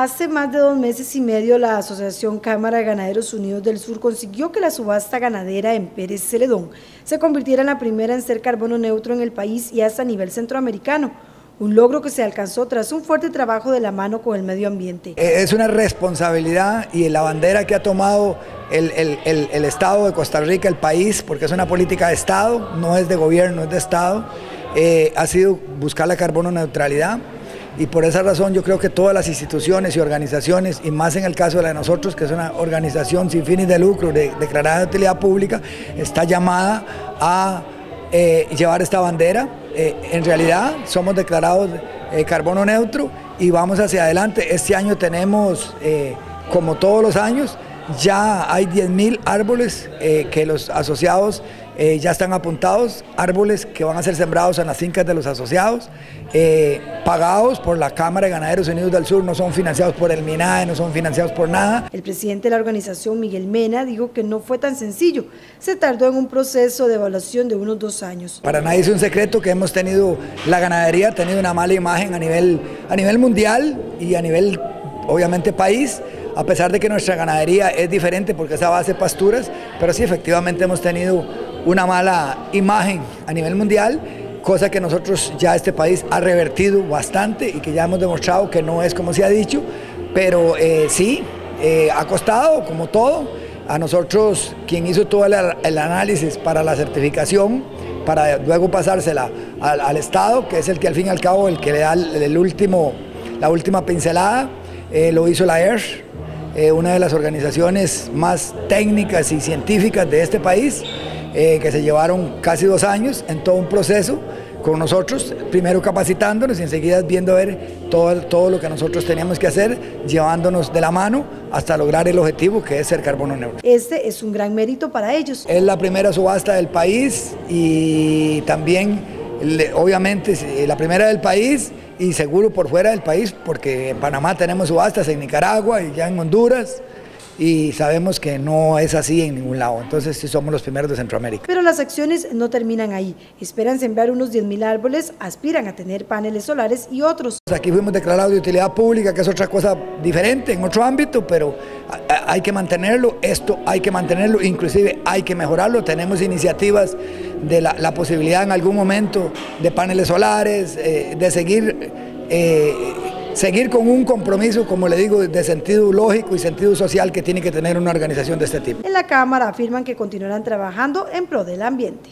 Hace más de dos meses y medio la Asociación Cámara de Ganaderos Unidos del Sur consiguió que la subasta ganadera en Pérez Celedón se convirtiera en la primera en ser carbono neutro en el país y hasta a nivel centroamericano. Un logro que se alcanzó tras un fuerte trabajo de la mano con el medio ambiente. Eh, es una responsabilidad y la bandera que ha tomado el, Estado de Costa Rica, el país, porque es una política de Estado, no es de gobierno, es de Estado, eh, ha sido buscar la carbono neutralidad y por esa razón yo creo que todas las instituciones y organizaciones, y más en el caso de la de nosotros, que es una organización sin fines de lucro, declarada de utilidad pública, está llamada a eh, llevar esta bandera. Eh, en realidad somos declarados eh, carbono neutro y vamos hacia adelante. Este año tenemos, como todos los años, ya hay 10.000 árboles que los asociados eh, ya están apuntados árboles que van a ser sembrados en las fincas de los asociados, eh, pagados por la Cámara de Ganaderos Unidos del Sur, no son financiados por el MINAE, no son financiados por nada. El presidente de la organización, Miguel Mena, dijo que no fue tan sencillo, se tardó en un proceso de evaluación de unos dos años. Para nadie es un secreto que hemos tenido, la ganadería ha tenido una mala imagen a nivel, a nivel mundial y a nivel, obviamente, país a pesar de que nuestra ganadería es diferente porque es a base de pasturas, pero sí efectivamente hemos tenido una mala imagen a nivel mundial, cosa que nosotros ya este país ha revertido bastante y que ya hemos demostrado que no es como se ha dicho, pero eh, sí, eh, ha costado como todo. A nosotros, quien hizo todo el, análisis para la certificación, para luego pasársela al, Estado, que es el que al fin y al cabo el que le da el, último, la última pincelada, eh, lo hizo la ERS, eh, una de las organizaciones más técnicas y científicas de este país, eh, que se llevaron casi dos años en todo un proceso con nosotros, primero capacitándonos y enseguida viendo ver todo, todo lo que nosotros teníamos que hacer, llevándonos de la mano hasta lograr el objetivo que es ser carbono neutro. Este es un gran mérito para ellos. Es la primera subasta del país y también, obviamente, la primera del país y seguro por fuera del país, porque en Panamá tenemos subastas, en Nicaragua y ya en Honduras y sabemos que no es así en ningún lado. Entonces sí somos los primeros de Centroamérica. Pero las acciones no terminan ahí. Esperan sembrar unos 10.000 árboles, aspiran a tener paneles solares y otros. Aquí fuimos declarados de utilidad pública, que es otra cosa diferente en otro ámbito, pero hay que mantenerlo, esto hay que mantenerlo, inclusive hay que mejorarlo. Tenemos iniciativas de la, posibilidad en algún momento de paneles solares, eh, de seguir... Eh, seguir con un compromiso, como le digo, de sentido lógico y sentido social que tiene que tener una organización de este tipo. En la Cámara afirman que continuarán trabajando en pro del ambiente.